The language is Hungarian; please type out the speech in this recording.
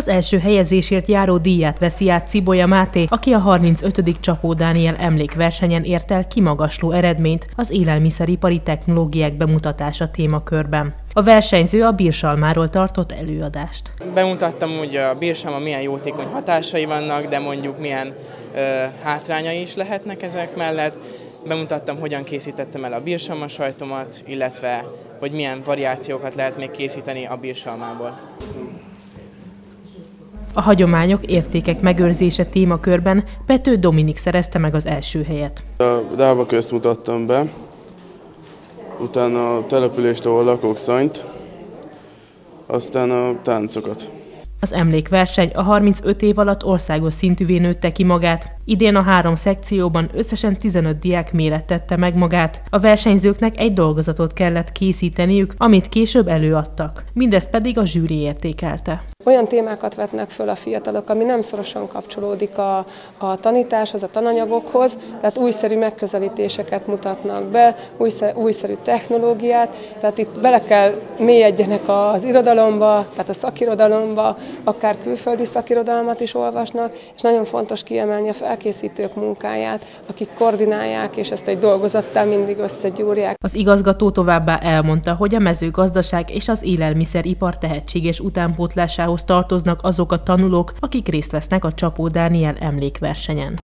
Az első helyezésért járó díját veszi át Cibolya Máté, aki a 35. Csapó Dániel emlékversenyen ért el kimagasló eredményt az élelmiszeripari technológiák bemutatása témakörben. A versenyző a bírsalmáról tartott előadást. Bemutattam, hogy a bírsalma milyen jótékony hatásai vannak, de mondjuk milyen ö, hátrányai is lehetnek ezek mellett. Bemutattam, hogyan készítettem el a bírsalma sajtomat, illetve hogy milyen variációkat lehet még készíteni a bírsalmából. A hagyományok, értékek megőrzése témakörben Pető Dominik szerezte meg az első helyet. A Dáva közt mutattam be, utána a települést, ahol lakok szanyt, aztán a táncokat. Az emlékverseny a 35 év alatt országos szintűvé nőtte ki magát. Idén a három szekcióban összesen 15 diák mérettette meg magát. A versenyzőknek egy dolgozatot kellett készíteniük, amit később előadtak. Mindezt pedig a zsűri értékelte. Olyan témákat vetnek föl a fiatalok, ami nem szorosan kapcsolódik a, a tanításhoz, a tananyagokhoz, tehát újszerű megközelítéseket mutatnak be, újszerű, újszerű technológiát, tehát itt bele kell mélyedjenek az irodalomba, tehát a szakirodalomba, akár külföldi szakirodalmat is olvasnak, és nagyon fontos kiemelni a felkészítők munkáját, akik koordinálják, és ezt egy dolgozattal mindig összegyúrják. Az igazgató továbbá elmondta, hogy a mezőgazdaság és az élelmiszeripar tehetséges utánpótlásához tartoznak azok a tanulók, akik részt vesznek a Csapó Dániel emlékversenyen.